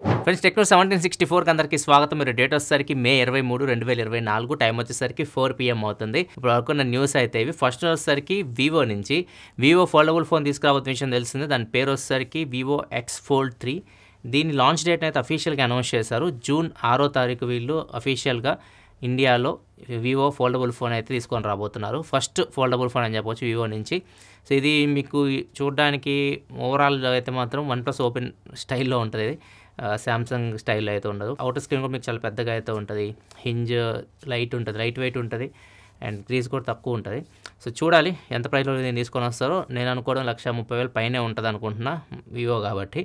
Friends techno seventeen sixty ఫోర్కి అందరికీ స్వాగతం. మీరు డేట్ వచ్చేసరికి మే ఇరవై మూడు రెండు వేల ఇరవై నాలుగు. టైం వచ్చేసరికి ఫోర్ పిఎం అవుతుంది. ఇప్పుడు అనుకున్న న్యూస్ అయితే ఇవి. ఫస్ట్ వచ్చేసరికి వివో నుంచి. వివో ఫోల్డబుల్ ఫోన్ తీసుకురాబోతున్న విషయం తెలిసింది. దాని పేరు వచ్చేసరికి వివో ఎక్స్ ఫోల్డ్ త్రీ దీని లాంచ్ డేట్ అయితే అఫీషియల్గా అనౌన్స్ చేశారు. జూన్ ఆరో తారీఖు వీళ్ళు అఫీషియల్గా ఇండియాలో వివో ఫోల్డబుల్ ఫోన్ అయితే తీసుకొని రాబోతున్నారు. ఫస్ట్ ఫోల్డబుల్ ఫోన్ అని చెప్పొచ్చు వివో నుంచి. సో ఇది మీకు చూడడానికి ఓవరాల్ అయితే మాత్రం వన్ ప్లస్ ఓపెన్ స్టైల్లో ఉంటుంది. శాంసంగ్ స్టైల్ అయితే ఉండదు. అవుటర్ స్క్రీన్ కూడా మీకు చాలా పెద్దగా అయితే ఉంటుంది. హింజ్ లైట్ ఉంటుంది లైట్ వెయిట్ ఉంటుంది అండ్ గ్రీజ్ కూడా తక్కువ ఉంటుంది. సో చూడాలి ఎంత ప్రైస్లో నేను తీసుకొని వస్తారో. నేను అనుకోవడం లక్ష ముప్పై వేలు పైనే ఉంటుంది అనుకుంటున్నా వివో కాబట్టి.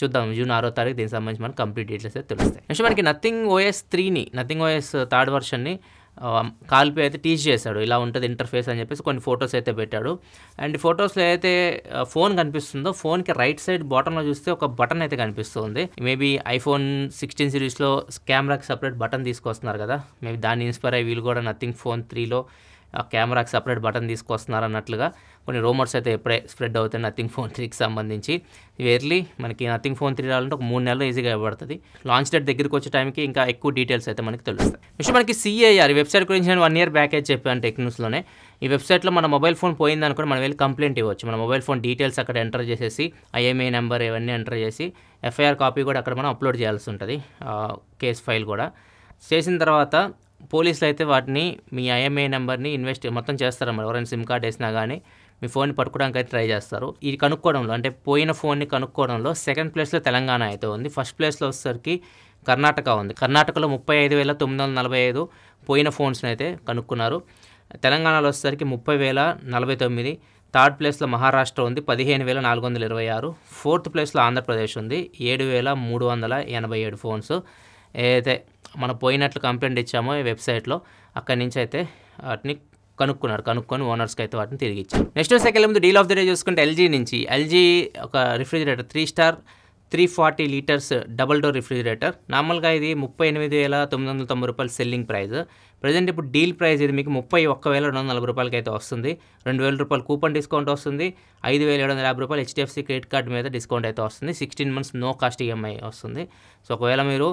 చూద్దాం జూన్ ఆరో తారీఖు దీనికి సంబంధించి మనకి కంప్లీట్ డీటెయిల్స్ అయితే తెలుస్తాయి. నెక్స్ట్ మనకి నథింగ్ ఓఎస్ త్రీని నథింగ్ ఓఎస్ థర్డ్ వర్షన్ని కాల్పి అయితే టీచ్ చేశాడు. ఇలా ఉంటుంది ఇంటర్ఫేస్ అని చెప్పేసి కొన్ని ఫొటోస్ అయితే పెట్టాడు. అండ్ ఫొటోస్లో అయితే ఫోన్ కనిపిస్తుందో ఫోన్కి రైట్ సైడ్ బాటంలో చూస్తే ఒక బటన్ అయితే కనిపిస్తుంది. మేబీ ఐఫోన్ సిక్స్టీన్ సిరీస్లో కెమెరాకి సపరేట్ బటన్ తీసుకొస్తున్నారు కదా. మేబీ దాన్ని ఇన్స్పైర్ అయ్యి వీళ్ళు కూడా నథింగ్ ఫోన్ త్రీలో కెమెరాకి సపరేట్ బటన్ తీసుకొస్తున్నారు అన్నట్లుగా. కొన్ని రూమర్స్ అయితే ఎప్పుడే స్ప్రెడ్ అవుతాయి నథింగ్ ఫోన్ త్రీకి సంబంధించి. ఇయర్లీ మనకి నథింగ్ ఫోన్ త్రీ రావాలంటే ఒక మూడు నెలలు ఈజీగా ఇవ్వబడుతుంది లాంచ్ డేట్ దగ్గరికి వచ్చే టైంకి ఇంకా ఎక్కువ డీటెయిల్స్ అయితే మనకి తెలుస్తాయి. విషయం మనకి సిఐఆర్ వెబ్సైట్ గురించి నేను వన్ ఇయర్ బ్యాకేజ్ చెప్పాను టెక్ న్యూస్లోనే. ఈ వెబ్సైట్లో మన మొబైల్ ఫోన్ పోయిందని కూడా మనం వెళ్ళి కంప్లైంట్ ఇవ్వచ్చు. మన మొబైల్ ఫోన్ డీటెయిల్స్ అక్కడ ఎంటర్ చేసేసి ఐఎంఐ నెంబర్ ఇవన్నీ ఎంటర్ చేసి ఎఫ్ఐఆర్ కాపీ కూడా అక్కడ మనం అప్లోడ్ చేయాల్సి ఉంటుంది. కేస్ ఫైల్ కూడా. చేసిన తర్వాత పోలీసులు అయితే వాటిని మీ ఐఎంఏ నెంబర్ని ఇన్వెస్ట్ మొత్తం చేస్తారన్నమాట ఎవరైనా సిమ్ కార్డ్ వేసినా కానీ మీ ఫోన్ని పట్టుకోవడానికి అయితే ట్రై చేస్తారు. ఇది కనుక్కోవడంలో అంటే పోయిన ఫోన్ని కనుక్కోవడంలో సెకండ్ ప్లేస్లో తెలంగాణ అయితే ఉంది. ఫస్ట్ ప్లేస్లో వచ్చేసరికి కర్ణాటక ఉంది. కర్ణాటకలో ముప్పై ఐదు వేల తొమ్మిది వందల నలభై ఐదు పోయిన ఫోన్స్ని అయితే కనుక్కున్నారు. తెలంగాణలో వచ్చేసరికి ముప్పై వేల నలభై తొమ్మిది. థర్డ్ ప్లేస్లో మహారాష్ట్ర ఉంది పదిహేను వేల నాలుగు వందల ఇరవై ఆరు. ఫోర్త్ ప్లేస్లో ఆంధ్రప్రదేశ్ ఉంది ఏడు వేల మూడు వందల ఎనభై ఏడు ఫోన్స్. ఏదైతే మనం పోయినట్లు కంప్లైంట్ ఇచ్చామో ఈ వెబ్సైట్లో అక్కడి నుంచి అయితే వాటిని కనుక్కున్నారు. కనుక్కొని ఓనర్స్కి అయితే వాటిని తిరిగి ఇచ్చారు. నెక్స్ట్ సెకండ్ ముందు డీల్ ఆఫ్ ద డే చూసుకుంటే ఎల్జీ నుంచి. ఎల్జీ ఒక refrigerator three star three forty litres double door refrigerator. నార్మల్గా ఇది ముప్పై ఎనిమిది వేల తొమ్మిది వందల తొంభై రూపాయలు సెల్లింగ్ ప్రైస్. ప్రజెంట్ ఇప్పుడు డీల్ ప్రైస్ ఇది మీకు ముప్పై ఒక్క వేల రెండు వందల నలభై రూపాయలకి అయితే వస్తుంది. రెండు వేల రూపాయలు కూపన్ డిస్కౌంట్ వస్తుంది. ఐదు వేల ఏడు వందల యాభై రూపాయలు హెచ్డిఎఫ్సి క్రెడిట్ కార్డ్ మీద డిస్కౌంట్ అయితే వస్తుంది. Sixteen months no cost EMI వస్తుంది. సో ఒకవేళ మీరు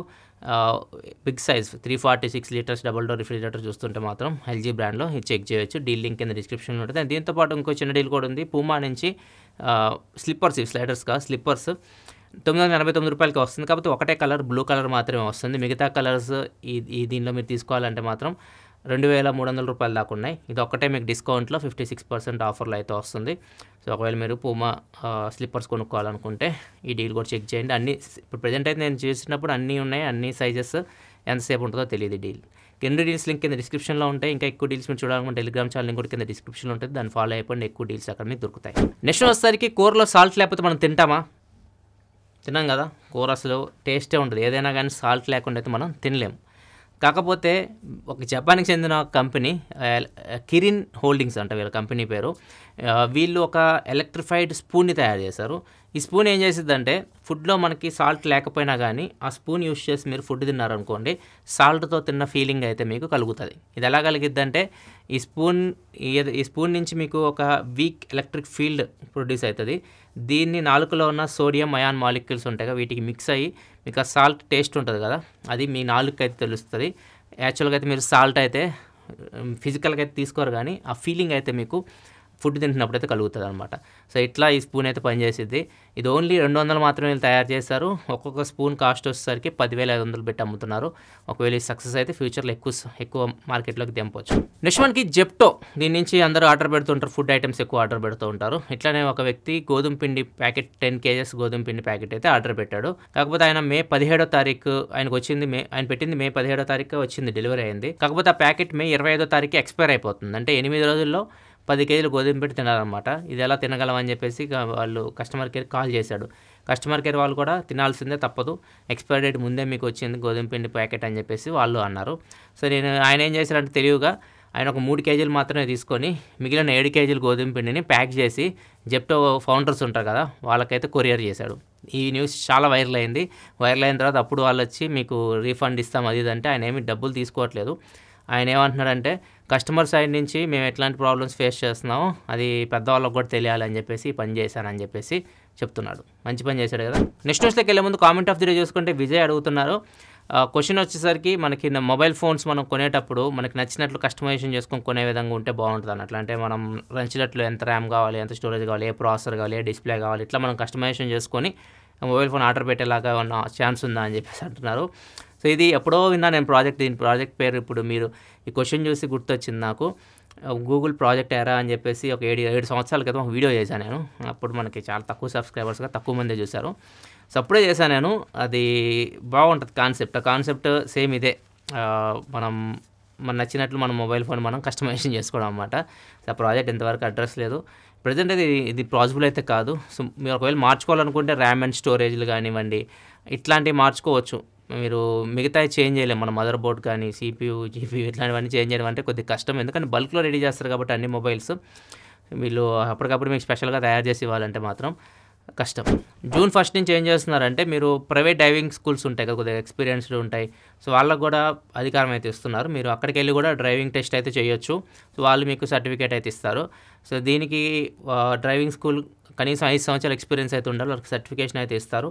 big size three forty six litres double door refrigerator చూస్తుంటే మాత్రం ఎల్జీ బ్రాండ్లో ఇది చెక్ చేయొచ్చు. డీల్ లింక్ కింద డిస్క్రిప్షన్లో ఉంటుంది. దీంతో పాటు ఇంకో చిన్న డీల్ కూడా ఉంది. పూమా నుంచి స్లిప్పర్స్ ఇవి స్లైడర్స్గా స్లిప్పర్స్. తొమ్మిది వందల ఎనభై తొమ్మిది రూపాయలకి వస్తుంది. కాబట్టి ఒకటే కలర్ బ్లూ కలర్ మాత్రమే వస్తుంది. మిగతా కలర్స్ ఈ ఈ దీనిలో మీరు తీసుకోవాలంటే మాత్రం రెండు వేల మూడు వందల రూపాయలు దాకా ఉన్నాయి. ఇది ఒక్కటే మీకు డిస్కౌంట్లో ఫిఫ్టీ సిక్స్ పర్సెంట్ ఆఫర్లో అయితే వస్తుంది. సో ఒకవేళ మీరు పూమా స్లిప్పర్స్ కొనుక్కోవాలనుకుంటే ఈ డీల్ కూడా చెక్ చేయండి. అన్ని ఇప్పుడు ప్రజెంట్ అయితే నేను చూసినప్పుడు అన్నీ ఉన్నాయి. అన్ని సైజెస్ ఎంతసేపు ఉంటుందో తెలియదు డీల్. కింద డీల్స్ లింక్ కింద డిస్క్రిప్షన్లో ఉంటాయి. ఇంకా ఎక్కువ డీల్స్ మీరు చూడాలనుకుంటే టెలిగ్రామ్ ఛానల్ లింక్ కూడా కింద డిస్క్రిప్షన్లో ఉంటుంది. దాన్ని ఫాలో అయిపోండి. ఎక్కువ డీల్స్ అక్కడ మీకు దొరుకుతాయి. నెక్స్ట్ వచ్చేసరికి కూరలో సాల్ట్ లేకపోతే మనం తింటామా? తిన్నాం కదా కూర అసలు టేస్టే ఉంటుంది ఏదైనా కానీ సాల్ట్ లేకుండా అయితే మనం తినలేము కాకపోతే ఒక జపాన్కి చెందిన కంపెనీ కిరిన్ హోల్డింగ్స్ అంట వీళ్ళ కంపెనీ పేరు. వీళ్ళు ఒక ఎలక్ట్రిఫైడ్ స్పూన్ని తయారు చేశారు. ఈ స్పూన్ ఏం చేసిద్దంటే ఫుడ్లో మనకి సాల్ట్ లేకపోయినా కానీ ఆ స్పూన్ యూస్ చేసి మీరు ఫుడ్ తిన్నారనుకోండి సాల్ట్తో తిన్న ఫీలింగ్ అయితే మీకు కలుగుతుంది. ఇది ఎలా కలిగిద్దంటే ఈ స్పూన్ ఈ స్పూన్ నుంచి మీకు ఒక వీక్ ఎలక్ట్రిక్ ఫీల్డ్ ప్రొడ్యూస్ అవుతుంది దీన్ని నాలుకలో ఉన్న సోడియం అయాన్ మాలిక్యూల్స్ ఉంటాయి కదా వీటికి మిక్స్ అయ్యి మీకు ఆ సాల్ట్ టేస్ట్ ఉంటుంది కదా అది మీ నాలుగు అయితే తెలుస్తుంది. యాక్చువల్గా అయితే మీరు సాల్ట్ అయితే ఫిజికల్గా అయితే తీసుకోరు కానీ ఆ ఫీలింగ్ అయితే మీకు ఫుడ్ తింటున్నప్పుడు అయితే కలుగుతుంది అనమాట సో ఇట్లా ఈ స్పూన్ అయితే పనిచేసేది ఇది ఓన్లీ రెండు వందలు మాత్రమే వీళ్ళు తయారు చేస్తారు. ఒక్కొక్క స్పూన్ కాస్ట్ వచ్చేసరికి పదివేల ఐదు వందలు పెట్టి అమ్ముతున్నారు. ఒకవేళ ఈ సక్సెస్ అయితే ఫ్యూచర్లో ఎక్కువ ఎక్కువ మార్కెట్లోకి దింపవచ్చు నెక్స్ట్ మనకి జెప్టో దీని నుంచి అందరూ ఆర్డర్ పెడుతుంటారు ఫుడ్ ఐటమ్స్ ఎక్కువ ఆర్డర్ పెడుతూ ఉంటారు. ఇట్లానే ఒక వ్యక్తి గోధుమ పిండి ప్యాకెట్ టెన్ కేజెస్ గోధుమ పిండి ప్యాకెట్ అయితే ఆర్డర్ పెట్టాడు. కాకపోతే ఆయన మే పదిహేడో తారీఖు ఆయనకు వచ్చింది మే ఆయన పెట్టింది మే పదిహేడో తారీఖు వచ్చింది డెలివరీ అయింది. కాకపోతే ఆ ప్యాకెట్ మే ఇరవై ఐదో తారీఖు ఎక్స్పైర్ అయిపోతుంది. అంటే ఎనిమిది రోజుల్లో పది కేజీలు గోధుమ పెట్టి తినాలన్నమాట. ఇది ఎలా తినగలం అని చెప్పేసి వాళ్ళు కస్టమర్ కేర్ కాల్ చేశాడు. కస్టమర్ కేర్ వాళ్ళు కూడా తినాల్సిందే తప్పదు. ఎక్స్పైరీ డేట్ ముందే మీకు వచ్చింది గోధుమ పిండి ప్యాకెట్ అని చెప్పేసి వాళ్ళు అన్నారు. సో నేను ఆయన ఏం చేశారంటే తెలివిగా ఆయన ఒక మూడు కేజీలు మాత్రమే తీసుకొని మిగిలిన ఏడు కేజీలు గోధుమ పిండిని ప్యాక్ చేసి జెప్టో ఫౌండర్స్ ఉంటారు కదా వాళ్ళకైతే కొరియర్ చేశాడు. ఈ న్యూస్ చాలా వైరల్ అయింది. వైరల్ అయిన తర్వాత అప్పుడు వాళ్ళు వచ్చి మీకు రీఫండ్ ఇస్తాం అది ఇది అంటే ఆయన ఏమి డబ్బులు తీసుకోవట్లేదు. ఆయన ఏమంటున్నాడంటే కస్టమర్ సైడ్ నుంచి మేము ఎట్లాంటి ప్రాబ్లమ్స్ ఫేస్ చేస్తున్నామో అది పెద్దవాళ్ళకి కూడా తెలియాలని చెప్పేసి ఈ పని చేశానని చెప్పేసి చెప్తున్నాడు. మంచి పని చేశాడు కదా. నెక్స్ట్ న్యూస్లోకి వెళ్ళే ముందు కామెంట్ ఆఫ్ ది డే చూసుకుంటే విజయ్ అడుగుతున్నారు. క్వశ్చన్ వచ్చేసరికి మనకి మొబైల్ ఫోన్స్ మనం కొనేటప్పుడు మనకి నచ్చినట్లు కస్టమైజేషన్ చేసుకొని కొనే విధంగా ఉంటే బాగుంటుంది అన్నట్లు. అంటే మనం నచ్చినట్లు ఎంత ర్యామ్ కావాలి ఎంత స్టోరేజ్ కావాలి ఏ ప్రాసెసర్ కావాలి ఏ డిస్ప్లే కావాలి ఇట్లా మనం కస్టమైజేషన్ చేసుకొని మొబైల్ ఫోన్ ఆర్డర్ పెట్టేలాగా ఉన్న ఛాన్స్ ఉందా అని చెప్పేసి అంటున్నారు. సో ఇది ఎప్పుడో విన్నా నేను ప్రాజెక్ట్ దీని ప్రాజెక్ట్ పేరు ఇప్పుడు మీరు ఈ క్వశ్చన్ చూసి గుర్తొచ్చింది నాకు. గూగుల్ ప్రాజెక్ట్ ఎరా అని చెప్పేసి ఒక ఏడు ఏడు సంవత్సరాల క్రితం ఒక వీడియో చేశాను నేను. అప్పుడు మనకి చాలా తక్కువ సబ్స్క్రైబర్స్గా తక్కువ మందే చూశారు. సో అప్పుడే చేశాను నేను. అది బాగుంటుంది కాన్సెప్ట్. ఆ కాన్సెప్ట్ సేమ్ ఇదే. మనం మన నచ్చినట్లు మన మొబైల్ ఫోన్ మనం కస్టమైజేషన్ చేసుకోవడం అనమాట ఆ ప్రాజెక్ట్ ఎంతవరకు అడ్రస్ లేదు. ప్రజెంట్ అది ఇది పాసిబుల్ అయితే కాదు. సో మీరు ఒకవేళ మార్చుకోవాలనుకుంటే ర్యామ్ అండ్ స్టోరేజ్లు కానివ్వండి ఇట్లాంటివి మార్చుకోవచ్చు. మీరు మిగతా చేంజ్ చేయలేము. మన మదర్ బోర్డ్ కానీ సిపియూ జీపీయూ ఇట్లాంటివన్నీ చేంజ్ చేయడం అంటే కొద్దిగా కష్టం. ఎందుకంటే బల్క్లో రెడీ చేస్తారు కాబట్టి అన్ని మొబైల్స్. వీళ్ళు అప్పటికప్పుడు మీకు స్పెషల్గా తయారు చేసి ఇవ్వాలంటే మాత్రం కష్టం. జూన్ ఫస్ట్ నుంచి ఏం చేస్తున్నారంటే మీరు ప్రైవేట్ డ్రైవింగ్ స్కూల్స్ ఉంటాయి కదా కొద్దిగా ఎక్స్పీరియన్స్డ్ ఉంటాయి. సో వాళ్ళకు కూడా అధికారం అయితే ఇస్తున్నారు. మీరు అక్కడికి వెళ్ళి కూడా డ్రైవింగ్ టెస్ట్ అయితే చేయొచ్చు. సో వాళ్ళు మీకు సర్టిఫికేట్ అయితే ఇస్తారు. సో దీనికి డ్రైవింగ్ స్కూల్ కనీసం ఐదు సంవత్సరాల ఎక్స్పీరియన్స్ అయితే ఉండాలి. వాళ్ళకి సర్టిఫికేషన్ అయితే ఇస్తారు.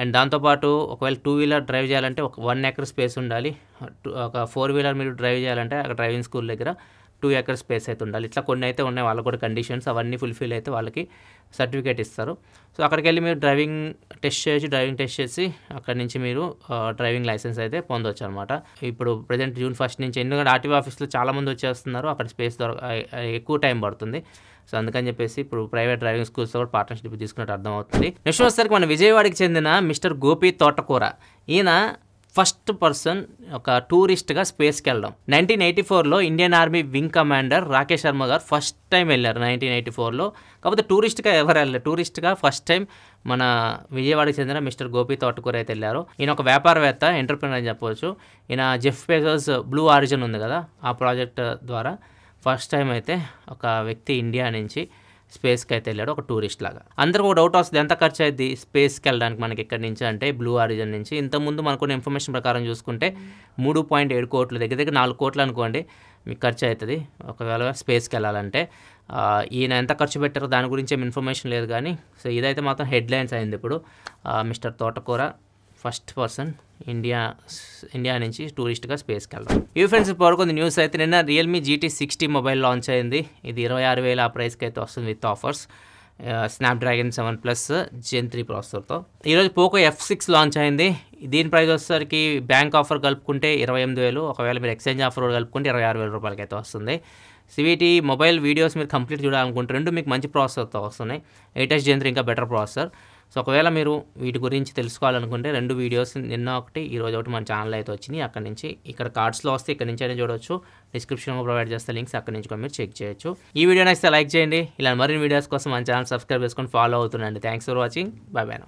అండ్ దాంతోపాటు ఒకవేళ టూ వీలర్ డ్రైవ్ చేయాలంటే ఒక వన్ ఎకర్ స్పేస్ ఉండాలి. ఒక ఫోర్ వీలర్ మీరు డ్రైవ్ చేయాలంటే అక్కడ డ్రైవింగ్ స్కూల్ దగ్గర. టూ ఎకర్ స్పేస్ అయితే ఉండాలి. ఇట్లా కొన్ని అయితే ఉన్నాయి వాళ్ళకి కూడా కండిషన్స్ అవన్నీ ఫుల్ఫిల్ అయితే వాళ్ళకి సర్టిఫికేట్ ఇస్తారు. సో అక్కడికి వెళ్ళి మీరు డ్రైవింగ్ టెస్ట్ చేసి డ్రైవింగ్ టెస్ట్ చేసి అక్కడి నుంచి మీరు డ్రైవింగ్ లైసెన్స్ అయితే పొందొచ్చు అనమాట ఇప్పుడు ప్రజెంట్ జూన్ ఫస్ట్ నుంచి ఎందుకంటే ఆర్టీఓ ఆఫీస్లో చాలామంది వచ్చేస్తున్నారు అక్కడ స్పేస్ దొరక ఎక్కువ టైం పడుతుంది. సో అందుకని చెప్పేసి ఇప్పుడు ప్రైవేట్ డ్రైవింగ్ స్కూల్స్తో కూడా పార్ట్నర్షిప్ తీసుకున్నట్టు అర్థమవుతుంది. నెక్స్ట్ వచ్చేసరికి మన విజయవాడకి చెందిన మిస్టర్ గోపి తోటకూర. ఈయన ఫస్ట్ పర్సన్ ఒక టూరిస్ట్గా స్పేస్కి వెళ్ళడం నైన్టీన్ ఎయిటీ ఫోర్లో Indian army wing commander Rakesh Sharma గారు ఫస్ట్ టైం వెళ్ళారు నైన్టీన్ ఎయిటీ ఫోర్లో. కాకపోతే టూరిస్ట్గా ఎవరు వెళ్ళారు టూరిస్ట్గా ఫస్ట్ టైం మన విజయవాడకి చెందిన మిస్టర్ గోపి తోటకూర అయితే వెళ్ళారు. ఈయన ఒక వ్యాపారవేత్త ఎంటర్ప్రినర్ అని చెప్పవచ్చు ఈయన జెఫ్ పేజర్స్ బ్లూ ఆరిజిన్ ఉంది కదా ఆ ప్రాజెక్ట్ ద్వారా. ఫస్ట్ టైం అయితే ఒక వ్యక్తి ఇండియా నుంచి స్పేస్కి అయితే వెళ్ళాడు ఒక టూరిస్ట్ లాగా. అందరికి ఒక డౌట్ వస్తుంది ఎంత ఖర్చు అయింది స్పేస్కి వెళ్ళడానికి మనకి ఎక్కడి నుంచి అంటే బ్లూ ఆరిజన్ నుంచి. ఇంతకుముందు మనకున్న ఇన్ఫర్మేషన్ ప్రకారం చూసుకుంటే మూడు పాయింట్ ఏడు కోట్లు దగ్గర దగ్గర నాలుగు కోట్లు అనుకోండి మీకు ఖర్చు అవుతుంది ఒకవేళ స్పేస్కి వెళ్ళాలంటే ఈయన ఎంత ఖర్చు పెట్టారో దాని గురించి ఏం ఇన్ఫర్మేషన్ లేదు కానీ సో ఇదైతే మాత్రం హెడ్లైన్స్ అయింది ఇప్పుడు. మిస్టర్ తోటకూర ఫస్ట్ పర్సన్ ఇండియా ఇండియా నుంచి టూరిస్ట్గా స్పేస్కి వెళ్దాం. ఈ ఫ్రెండ్స్ ఇప్పుడు కొన్ని న్యూస్ అయితే నిన్న Realme GT sixty mobile launch అయింది. ఇది ఇరవై ఆరు వేల ఆ ప్రైస్కి అయితే వస్తుంది with offers Snapdragon seven plus gen three ప్రాసెసర్తో ఈరోజు పోకో ఎఫ్ సిక్స్ లాంచ్ అయింది. దీని ప్రైస్ వచ్చేసరికి బ్యాంక్ ఆఫర్ కలుపుకుంటే ఇరవై ఎనిమిది వేలు. ఒకవేళ మీరు ఎక్స్చేంజ్ ఆఫర్ కలుపుకుంటే ఇరవై ఆరు వేల రూపాయలకి అయితే వస్తుంది. సివిటీ మొబైల్ వీడియోస్ మీరు కంప్లీట్ చూడాలనుకుంటే రెండు మీకు మంచి ప్రాసెసర్తో వస్తున్నాయి. ఎయిట్ జెన్ త్రీ ఇంకా బెటర్ ప్రాసెసర్ సో ఒకవేళ మీరు వీటి గురించి తెలుసుకోవాలనుకుంటే రెండు వీడియోస్ నిన్న ఒకటి ఈరోజు ఒకటి మన ఛానల్ అయితే వచ్చినాయి. అక్కడ నుంచి ఇక్కడ కార్డ్స్లో వస్తే ఇక్కడ నుంచి అయినా చూడొచ్చు. డిస్క్రిప్షన్లో ప్రొవైడ్ చేస్తే లింక్స్ అక్కడ నుంచి కూడా మీరు చెక్ చేయొచ్చు. ఈ వీడియో నచ్చితే లైక్ చేయండి. ఇలా మరిన్ని వీడియోస్ కోసం మన ఛానల్ సబ్స్క్రైబ్ చేసుకొని follow అవుతుండండి. Thanks for watching bye bye